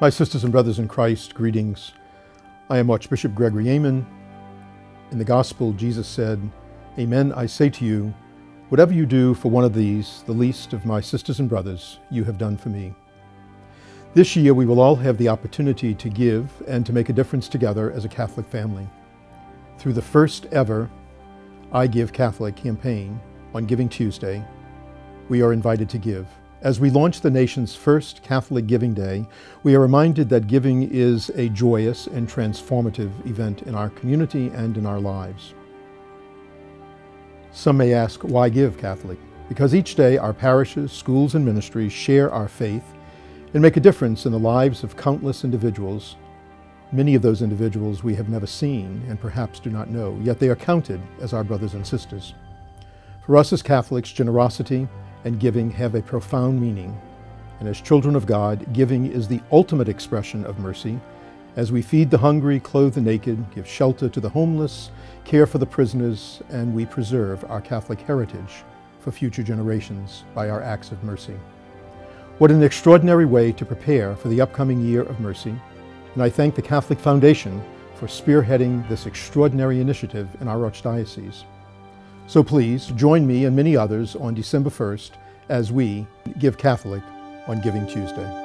My sisters and brothers in Christ, greetings. I am Archbishop Gregory Aymond. In the Gospel, Jesus said, Amen, I say to you, whatever you do for one of these, the least of my sisters and brothers, you have done for me. This year, we will all have the opportunity to give and to make a difference together as a Catholic family. Through the first ever I Give Catholic campaign on Giving Tuesday, we are invited to give. As we launch the nation's first Catholic Giving Day, we are reminded that giving is a joyous and transformative event in our community and in our lives. Some may ask, why give Catholic? Because each day our parishes, schools, and ministries share our faith and make a difference in the lives of countless individuals. Many of those individuals we have never seen and perhaps do not know, yet they are counted as our brothers and sisters. For us as Catholics, generosity and giving have a profound meaning. And as children of God, giving is the ultimate expression of mercy as we feed the hungry, clothe the naked, give shelter to the homeless, care for the prisoners, and we preserve our Catholic heritage for future generations by our acts of mercy. What an extraordinary way to prepare for the upcoming year of mercy, and I thank the Catholic Foundation for spearheading this extraordinary initiative in our Archdiocese. So please join me and many others on December 1st as we give Catholic on Giving Tuesday.